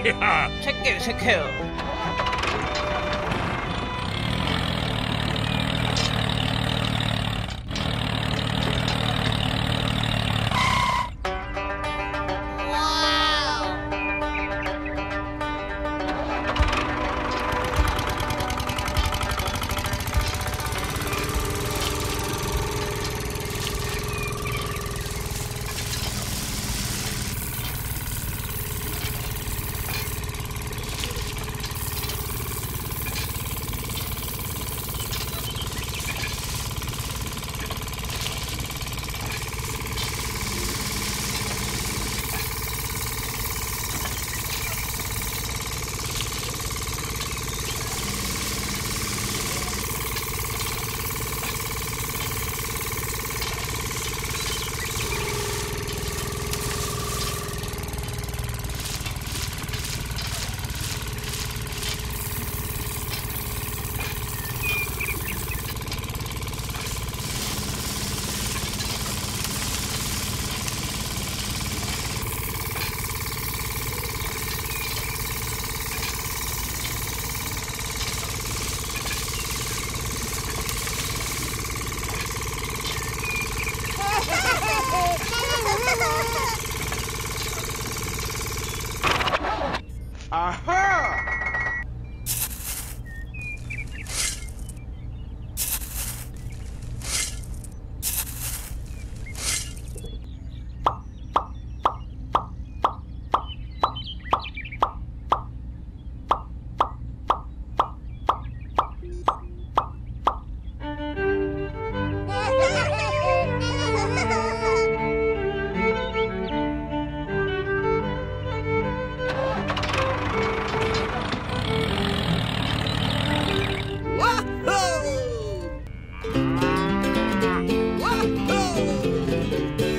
check it, check it.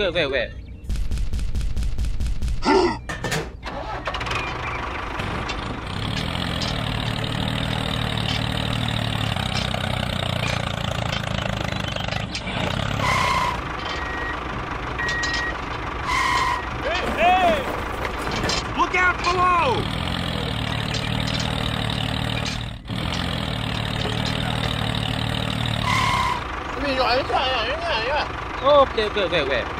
where, where, where? Okay, okay, okay, okay.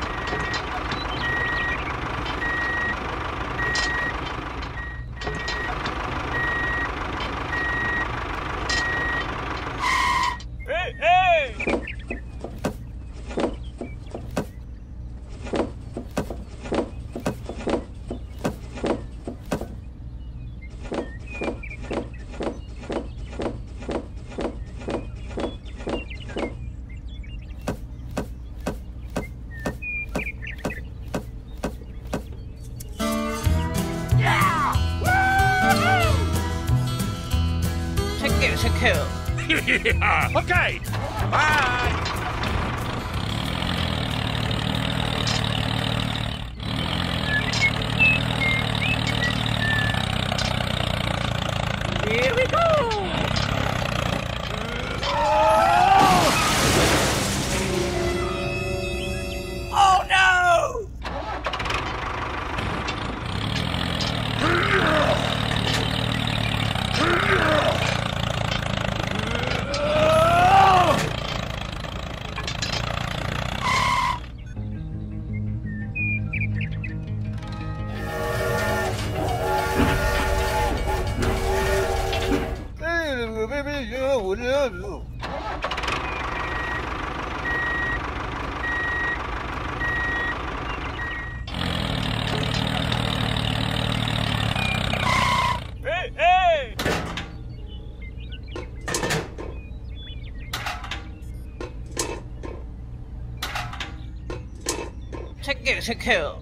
Check it,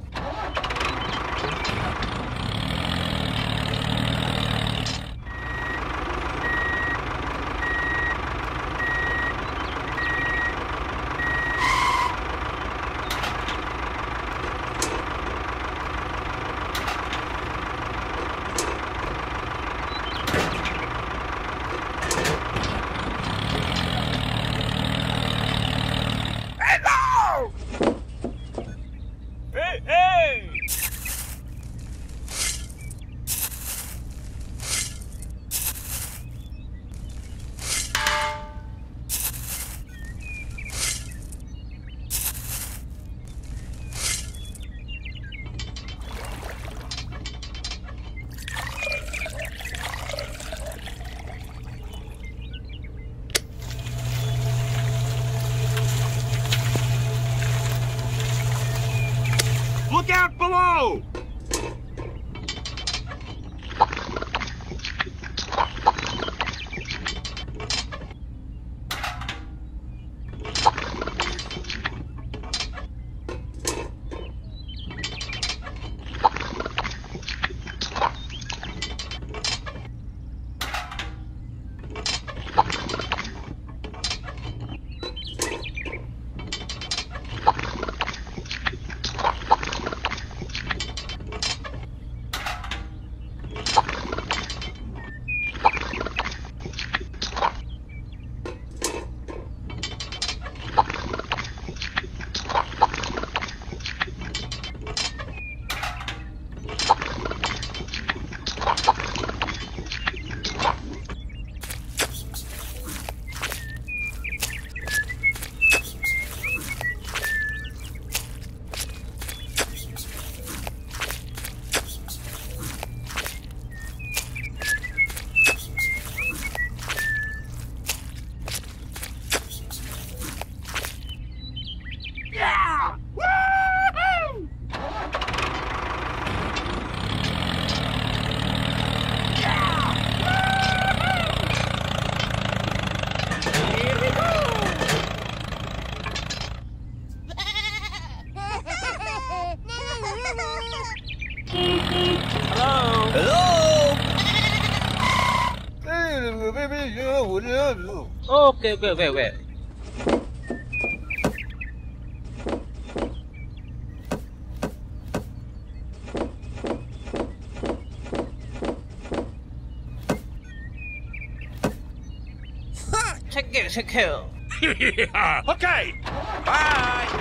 Okay, okay, okay, okay. Check it, check it. Okay. Bye.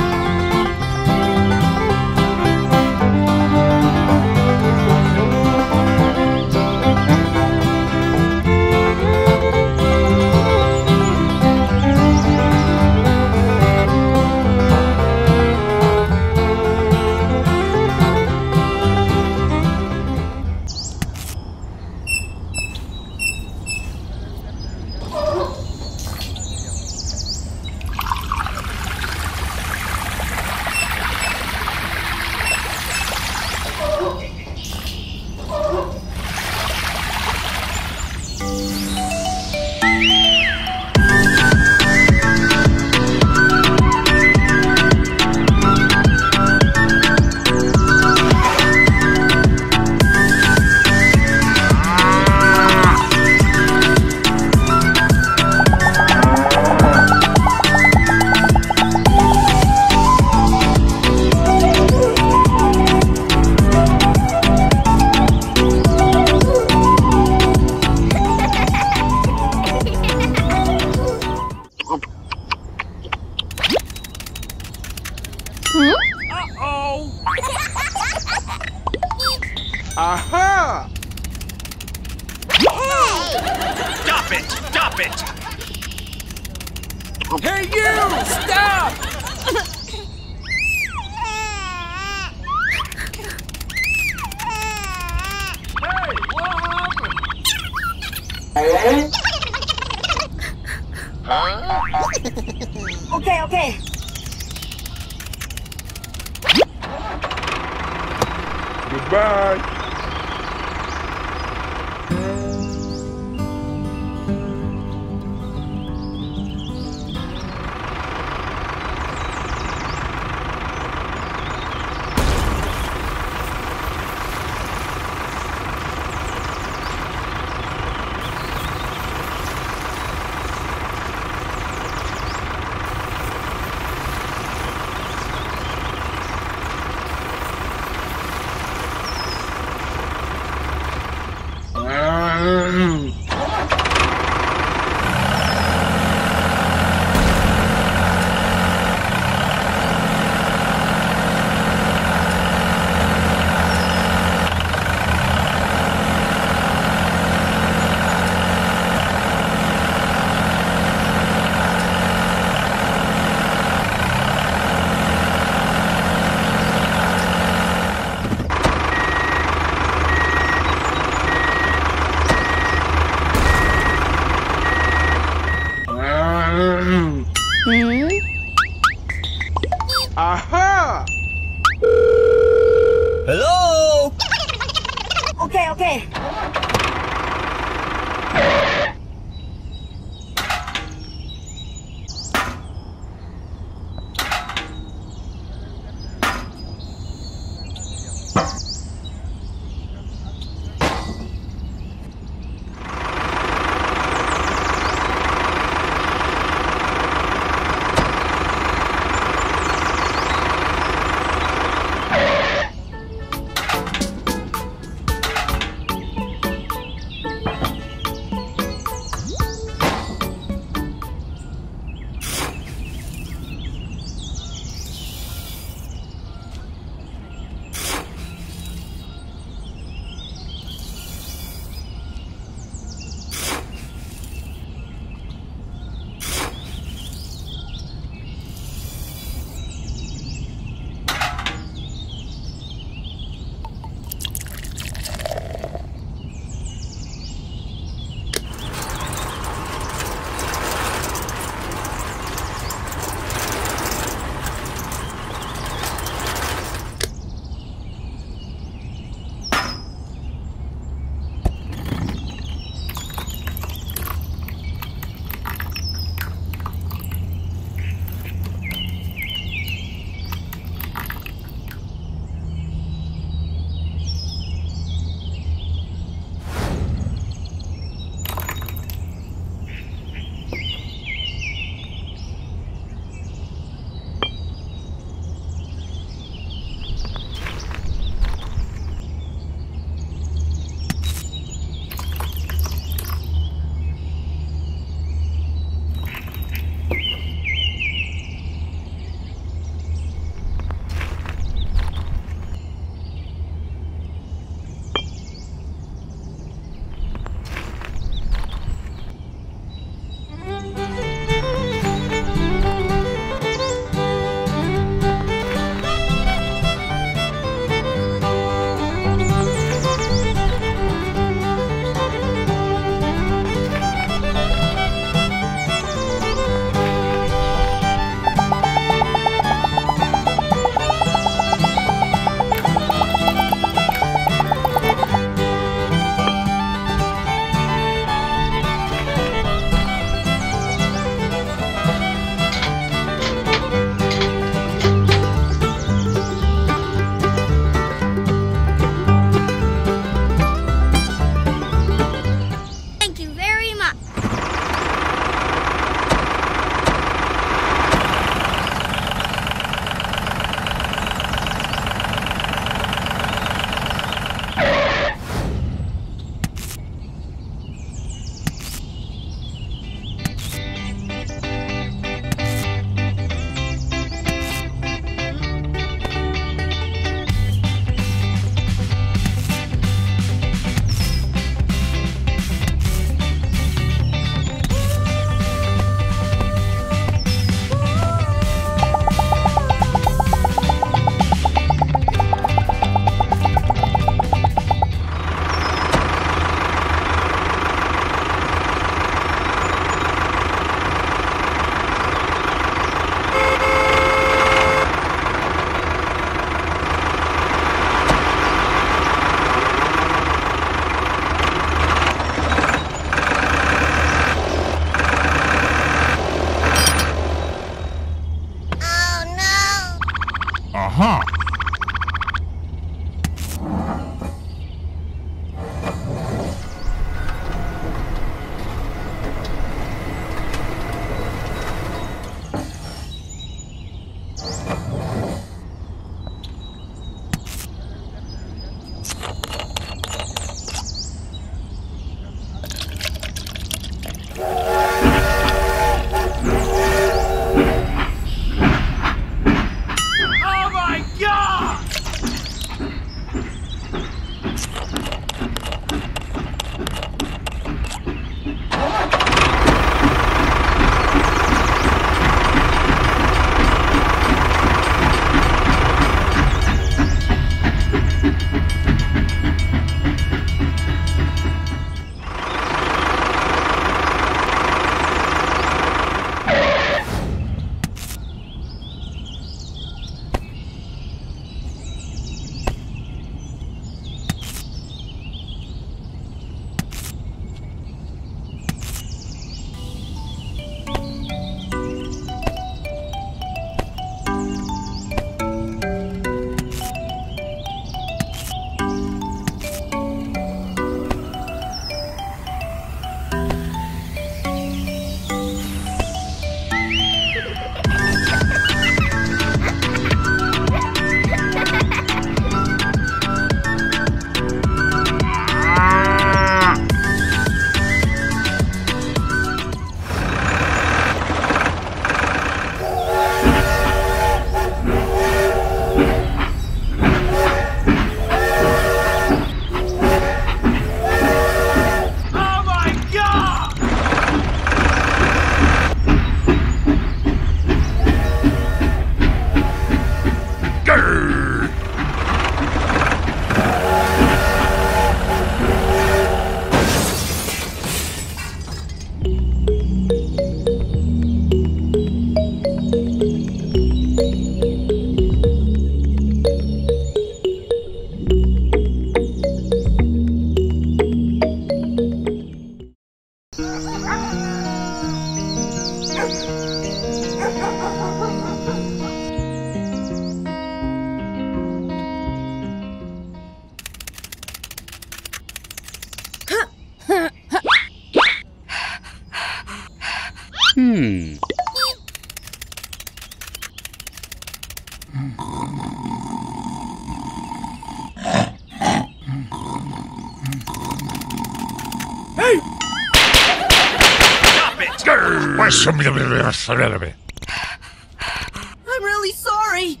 I'm really sorry.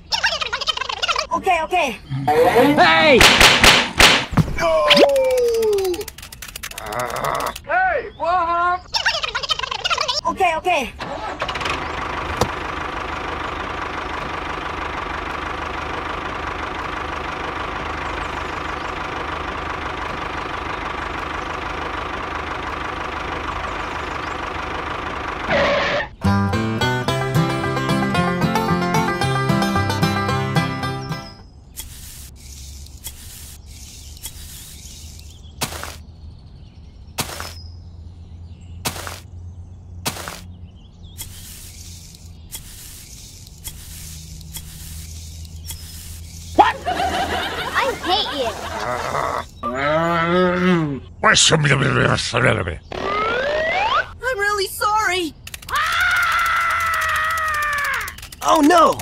Okay, okay. Hey! No. Hey, what? Okay, okay. I'm really sorry. Oh no!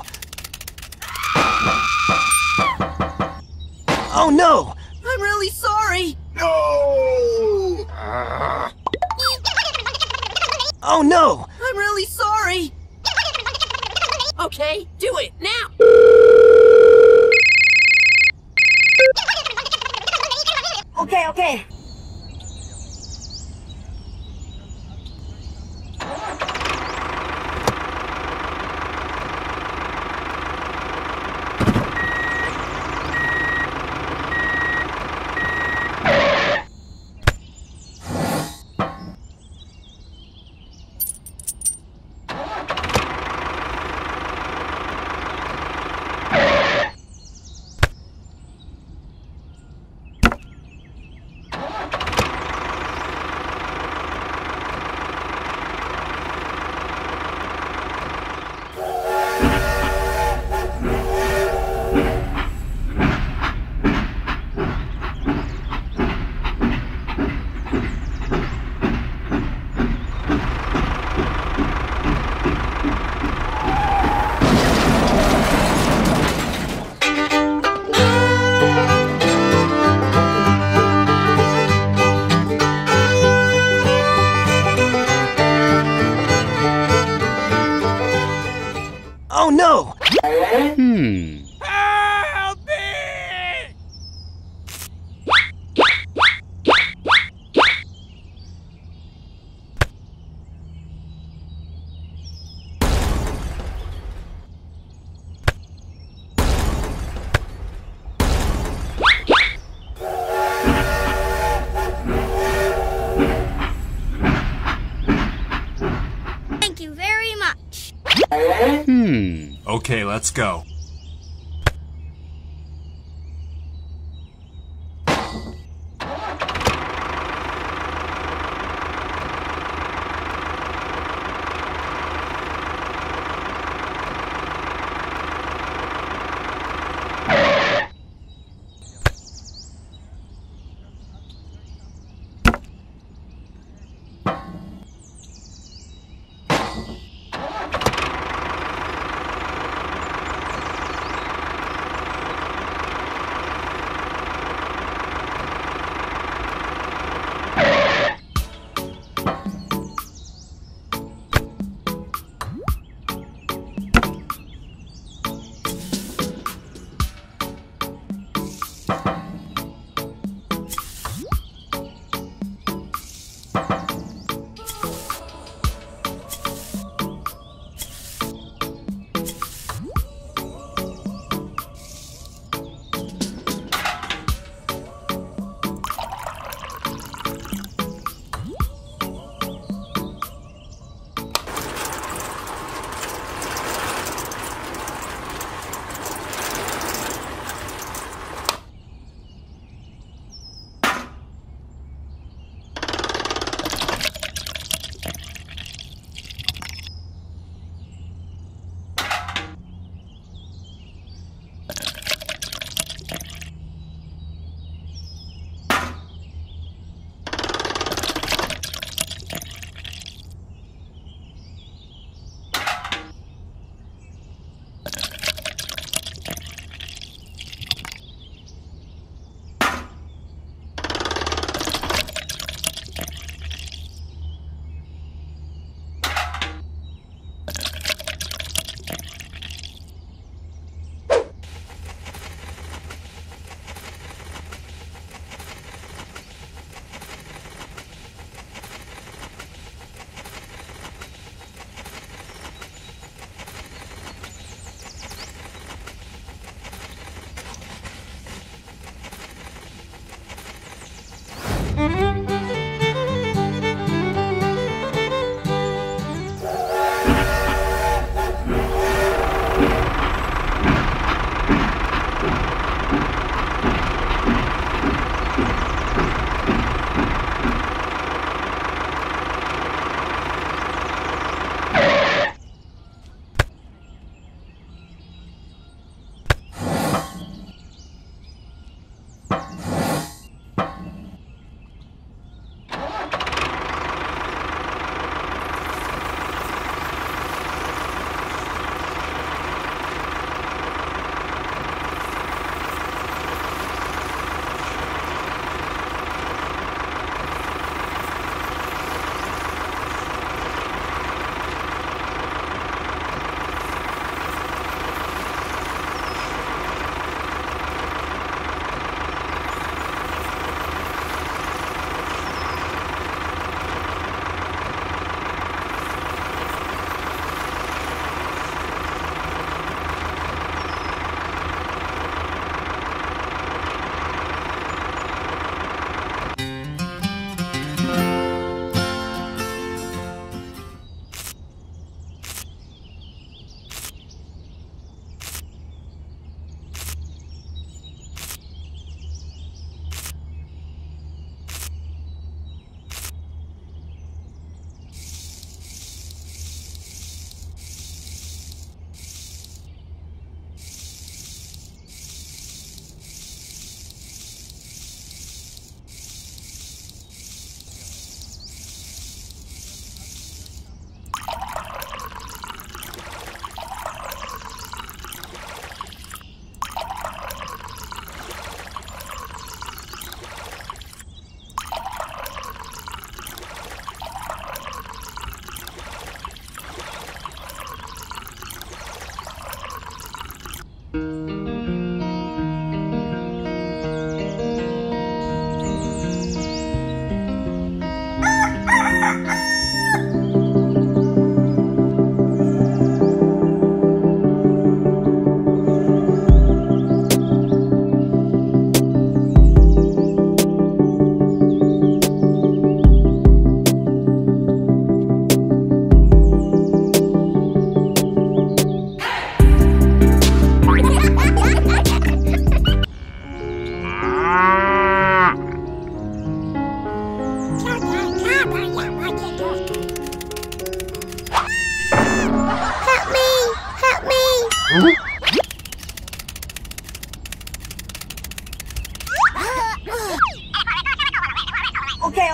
Okay, let's go.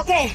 Okay,